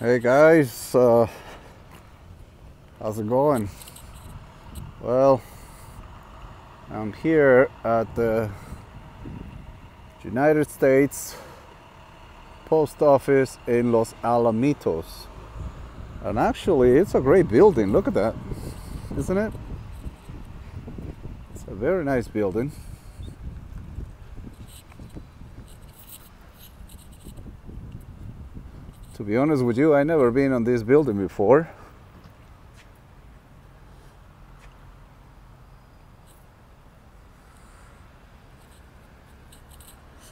Hey guys, uh, how's it going? Well, I'm here at the United States Post Office in Los Alamitos. And actually, it's a great building. Look at that, isn't it? It's a very nice building. To be honest with you, I never been on this building before.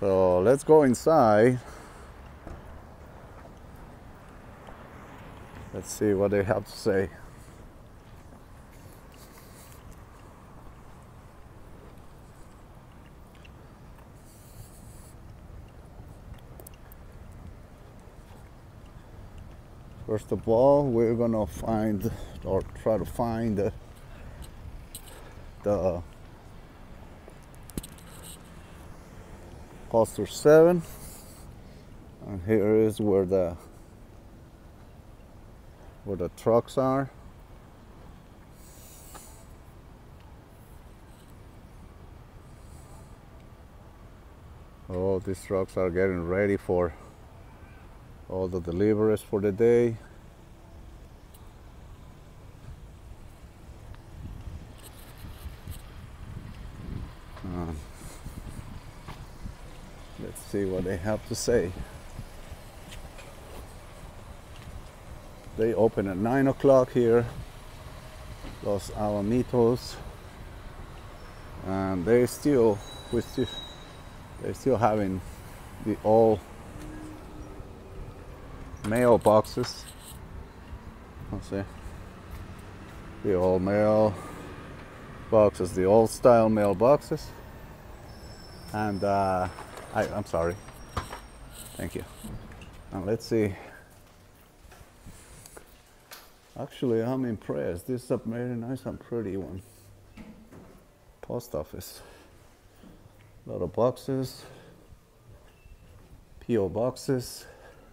So let's go inside. Let's see what they have to say. First of all, we're gonna find or try to find the, the Poster 7 and here is where the where the trucks are. Oh these trucks are getting ready for all the deliveries for the day. Um, let's see what they have to say. They open at 9 o'clock here los alamitos and they still we still they're still having the all mailboxes. Let's see. The old mail boxes, the old style mail boxes. And uh, I, I'm sorry. Thank you. And let's see. Actually, I'm impressed. This is a very nice and pretty one. Post office. A lot of boxes. PO boxes.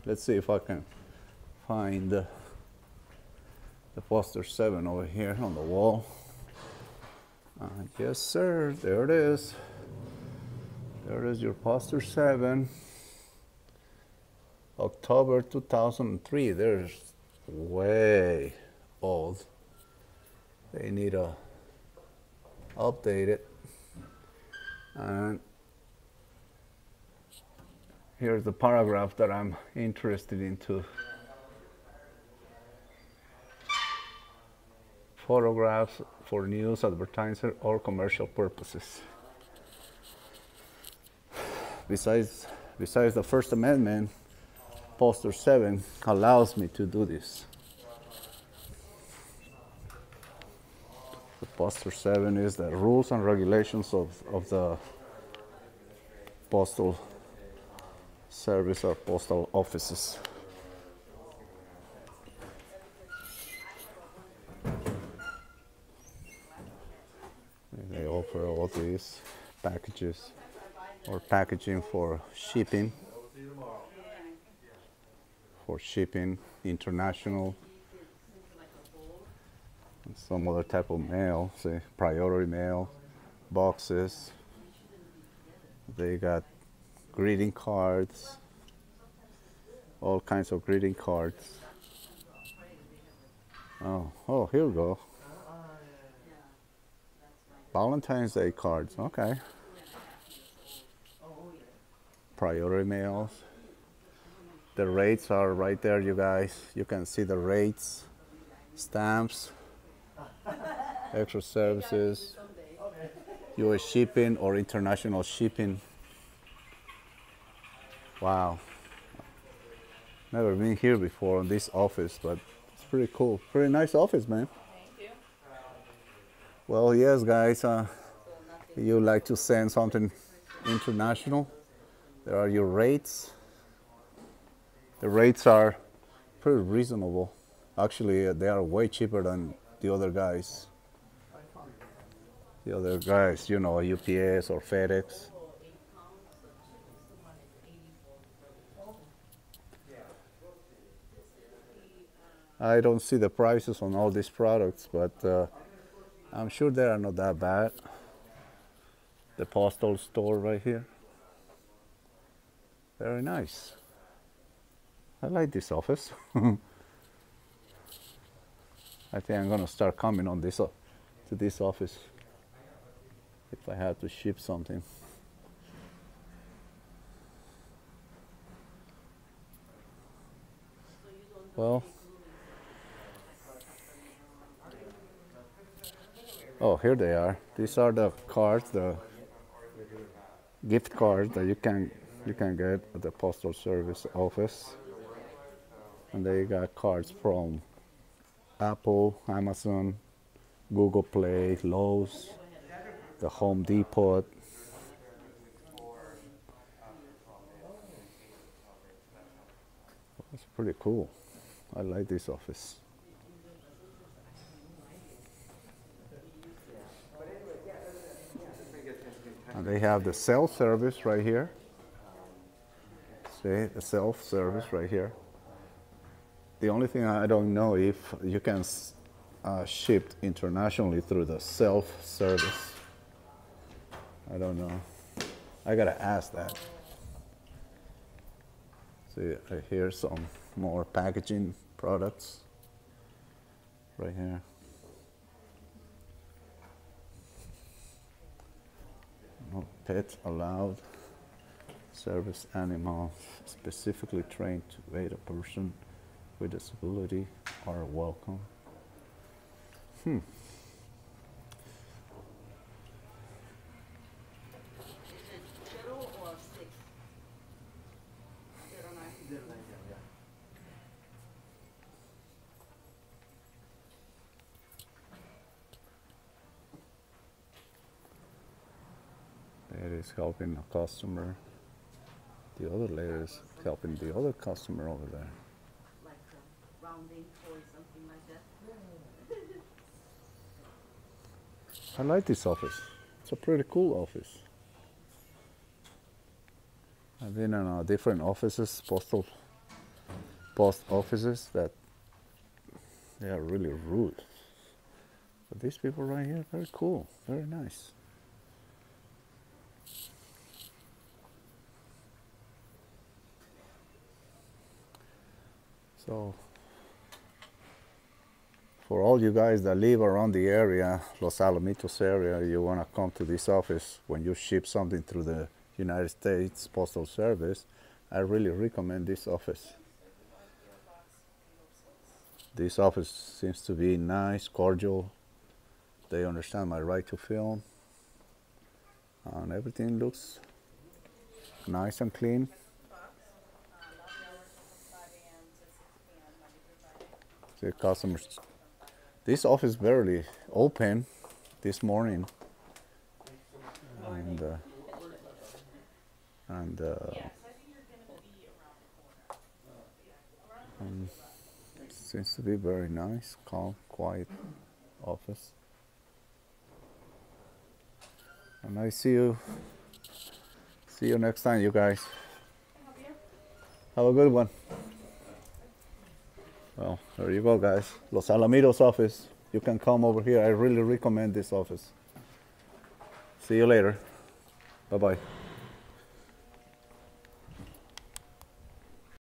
Let's see if I can find the, poster 7 over here on the wall. Uh, yes, sir. There it is. There is your poster 7. October 2003. There's way old. They need to update it. And here's the paragraph that I'm interested into. Photographs for news, advertiser, or commercial purposes. Besides, besides the First Amendment, Poster 7 allows me to do this. The Poster 7 is the rules and regulations of, of the postal service or postal offices. They offer all these packages or packaging for shipping, for shipping, international, and some other type of mail, say priority mail, boxes. They got greeting cards, all kinds of greeting cards. Oh, oh, here we go. Valentine's Day cards, okay. Priority mails. The rates are right there, you guys. You can see the rates, stamps, extra services, US shipping or international shipping. Wow. Never been here before in this office, but it's pretty cool. Pretty nice office, man. Thank you. Well, yes, guys. Uh, you like to send something international? There are your rates. The rates are pretty reasonable. Actually, uh, they are way cheaper than the other guys. The other guys, you know, UPS or FedEx. I don't see the prices on all these products, but uh, I'm sure they are not that bad. The postal store right here. Very nice. I like this office. I think I'm gonna start coming on this uh, to this office if I have to ship something. Well, oh, here they are. These are the cards, the gift cards that you can you can get at the postal service office, and they got cards from Apple, Amazon, Google Play, Lowe's, the Home Depot. That's pretty cool. I like this office. And they have the self service right here. See, the self service right here. The only thing I don't know if you can uh, ship internationally through the self service. I don't know. I gotta ask that. See, I hear some more packaging products right here. No pets allowed. Service animals specifically trained to aid a person with disability are welcome. Hmm. It is helping a customer. The other layer is helping the other customer over there. like rounding or something like that. I like this office. It's a pretty cool office. I've been in uh, different offices, postal post offices that they are really rude. But these people right here, very cool, very nice. So for all you guys that live around the area, Los Alamitos area, you want to come to this office when you ship something through the United States Postal Service, I really recommend this office. This office seems to be nice, cordial. They understand my right to film. And everything looks nice and clean. The customers. This office barely open this morning. And uh, and uh, um, seems to be very nice calm quiet office. And I see you see you next time you guys. Have a good one well, there you go, guys. Los Alamitos office. You can come over here. I really recommend this office. See you later. Bye bye.